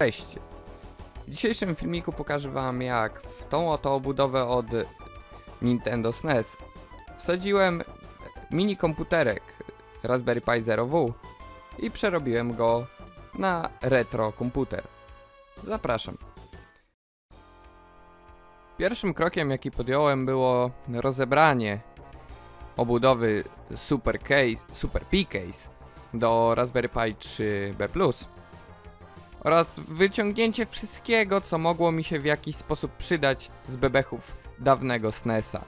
Cześć! W dzisiejszym filmiku pokażę wam jak w tą oto obudowę od Nintendo SNES wsadziłem mini komputerek Raspberry Pi Zero W i przerobiłem go na retro komputer. Zapraszam. Pierwszym krokiem jaki podjąłem było rozebranie obudowy Super Case, Super P Case do Raspberry Pi 3B+. Oraz wyciągnięcie wszystkiego, co mogło mi się w jakiś sposób przydać z bebechów dawnego SNESa.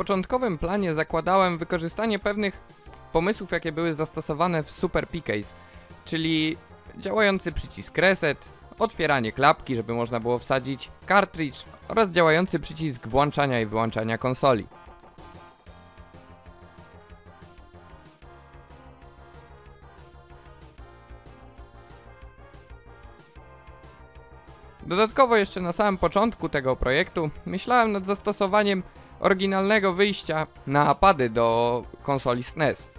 Początkowym planie zakładałem wykorzystanie pewnych pomysłów, jakie były zastosowane w Super P-Case, czyli działający przycisk reset, otwieranie klapki, żeby można było wsadzić cartridge oraz działający przycisk włączania i wyłączania konsoli. Dodatkowo jeszcze na samym początku tego projektu myślałem nad zastosowaniem oryginalnego wyjścia na pady do konsoli SNES.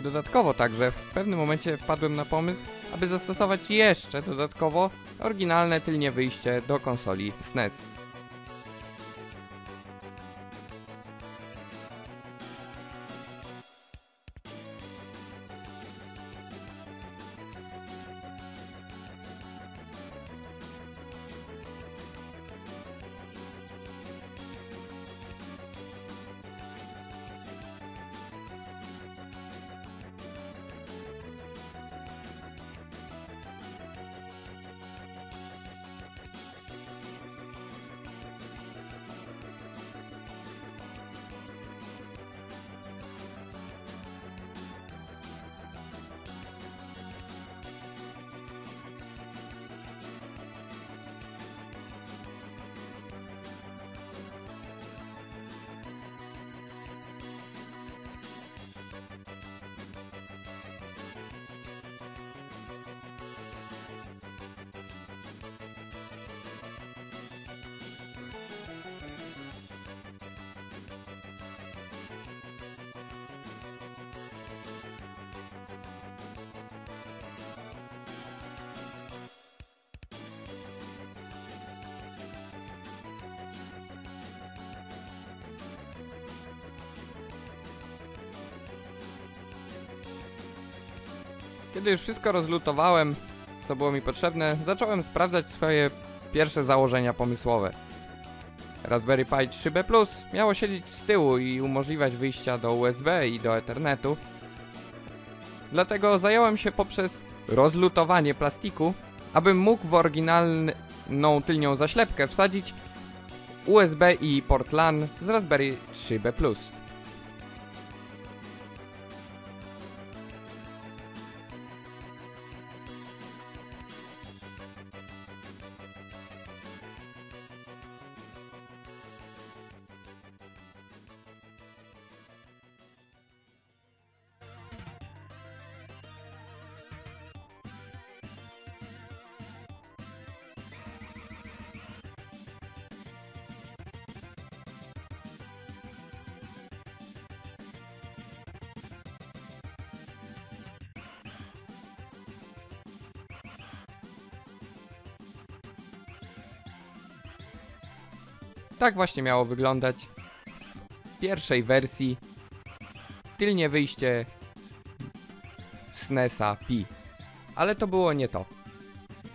Dodatkowo także w pewnym momencie wpadłem na pomysł, aby zastosować jeszcze dodatkowo oryginalne tylnie wyjście do konsoli SNES. Kiedy już wszystko rozlutowałem, co było mi potrzebne, zacząłem sprawdzać swoje pierwsze założenia pomysłowe. Raspberry Pi 3B Plus miało siedzieć z tyłu i umożliwiać wyjścia do USB i do Ethernetu. Dlatego zająłem się poprzez rozlutowanie plastiku, abym mógł w oryginalną tylnią zaślepkę wsadzić USB i port LAN z Raspberry 3B Plus. Tak właśnie miało wyglądać w pierwszej wersji. Tylnie wyjście SNESa Pi. Ale to było nie to.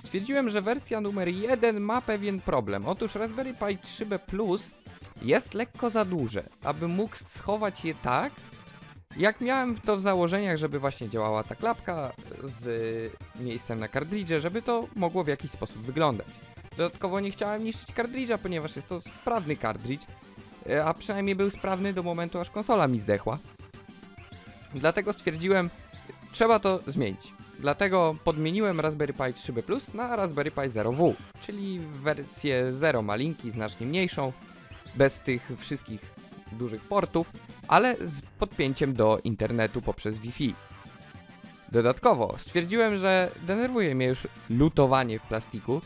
Stwierdziłem, że wersja numer 1 ma pewien problem. Otóż Raspberry Pi 3B Plus jest lekko za duże, aby mógł schować je tak, jak miałem to w założeniach, żeby właśnie działała ta klapka z miejscem na kartridże, żeby to mogło w jakiś sposób wyglądać. Dodatkowo nie chciałem niszczyć kartridża, ponieważ jest to sprawny kartridż, e, a przynajmniej był sprawny do momentu, aż konsola mi zdechła. Dlatego stwierdziłem, trzeba to zmienić. Dlatego podmieniłem Raspberry Pi 3B Plus na Raspberry Pi Zero W, czyli wersję Zero malinki, znacznie mniejszą, bez tych wszystkich dużych portów, ale z podpięciem do internetu poprzez Wi-Fi. Dodatkowo stwierdziłem, że denerwuje mnie już lutowanie w plastiku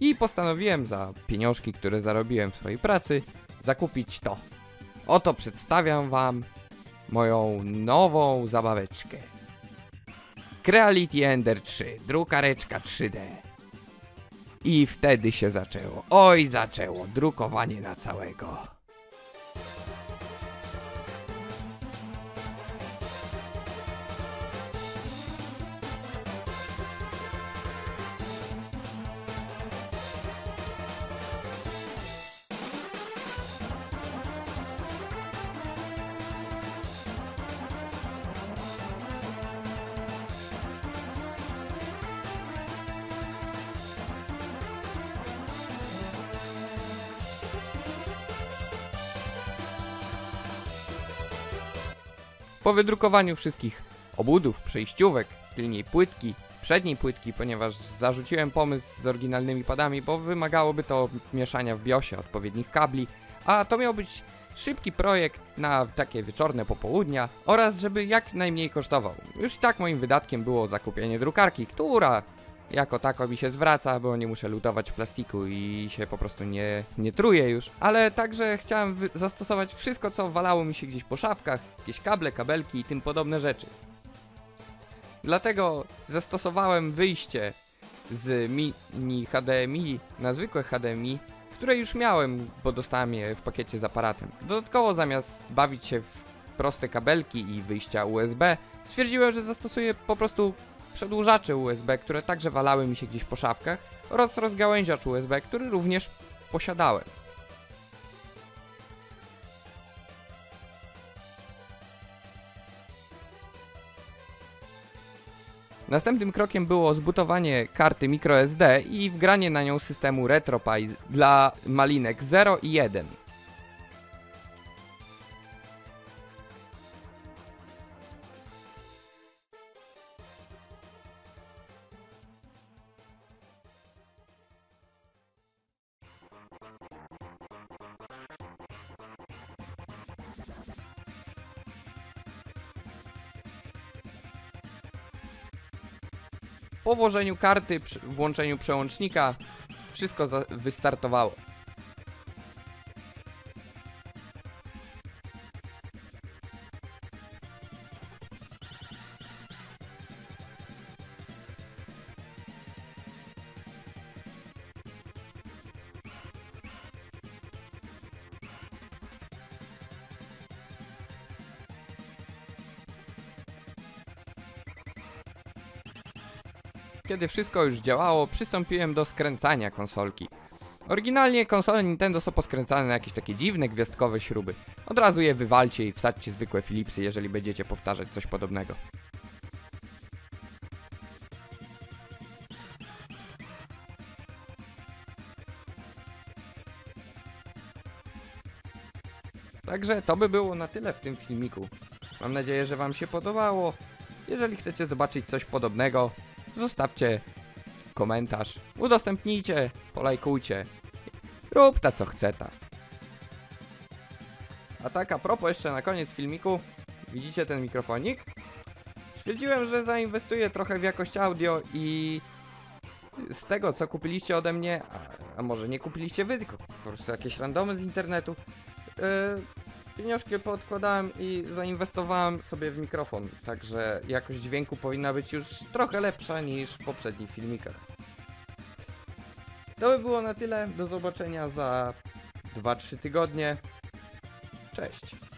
i postanowiłem za pieniążki, które zarobiłem w swojej pracy, zakupić to. Oto przedstawiam wam moją nową zabaweczkę. Creality Ender 3, drukareczka 3D. I wtedy się zaczęło. Oj, zaczęło drukowanie na całego. Po wydrukowaniu wszystkich obudów, przejściówek, tylniej płytki, przedniej płytki, ponieważ zarzuciłem pomysł z oryginalnymi padami, bo wymagałoby to mieszania w BIOSie odpowiednich kabli, a to miał być szybki projekt na takie wieczorne popołudnia oraz żeby jak najmniej kosztował. Już i tak moim wydatkiem było zakupienie drukarki, która jako tako mi się zwraca, bo nie muszę lutować w plastiku i się po prostu nie, nie truję już. Ale także chciałem zastosować wszystko, co walało mi się gdzieś po szafkach, jakieś kable, kabelki i tym podobne rzeczy. Dlatego zastosowałem wyjście z mini HDMI na zwykłe HDMI, które już miałem, bo dostałem je w pakiecie z aparatem. Dodatkowo zamiast bawić się w proste kabelki i wyjścia USB, stwierdziłem, że zastosuję po prostu przedłużacze USB, które także walały mi się gdzieś po szafkach oraz rozgałęziacz USB, który również posiadałem. Następnym krokiem było zbutowanie karty microSD i wgranie na nią systemu RetroPie dla malinek 0 i 1. Po włożeniu karty, włączeniu przełącznika, wszystko wystartowało. Kiedy wszystko już działało, przystąpiłem do skręcania konsolki. Oryginalnie konsole Nintendo są poskręcane na jakieś takie dziwne gwiazdkowe śruby. Od razu je wywalcie i wsadźcie zwykłe Philipsy, jeżeli będziecie powtarzać coś podobnego. Także to by było na tyle w tym filmiku. Mam nadzieję, że Wam się podobało. Jeżeli chcecie zobaczyć coś podobnego, zostawcie komentarz, udostępnijcie, polajkujcie. Rób ta co chce ta. A tak a propos jeszcze na koniec filmiku, widzicie ten mikrofonik? Stwierdziłem, że zainwestuję trochę w jakość audio i z tego co kupiliście ode mnie, a, a może nie kupiliście wy, tylko po prostu jakieś randomy z internetu, yy, pieniążki podkładałem i zainwestowałem sobie w mikrofon, także jakość dźwięku powinna być już trochę lepsza niż w poprzednich filmikach. To by było na tyle, do zobaczenia za 2-3 tygodnie. Cześć.